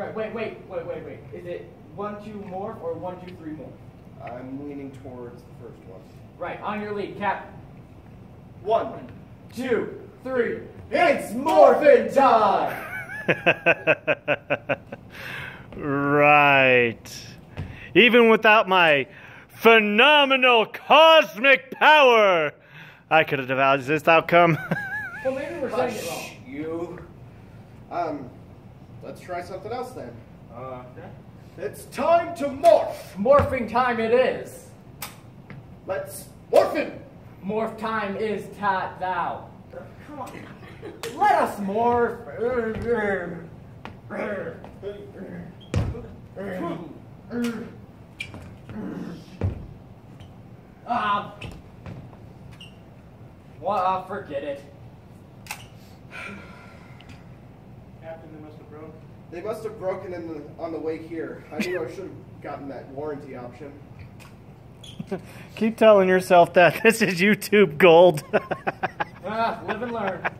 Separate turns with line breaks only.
Right, wait, wait, wait, wait, wait. Is it one, two, morph, or one, two, three, morph?
I'm leaning towards the first one.
Right, on your lead, Cap.
One,
two, three. Two, three. It's morphin' time!
right. Even without my phenomenal cosmic power, I could have devised this outcome.
Well, maybe we're saying it wrong.
You. Um, let's try something else then.
Uh,
It's time to morph.
morphing time it is.
Let's morphin.
Morph time is tat thou. Come on. Let us morph. Ah. Well, uh, forget it.
Captain, they must have broke.
They must have broken in the, on the way here. I knew I should have gotten that warranty option.
Keep telling yourself that this is YouTube gold.
Ah, live and learn.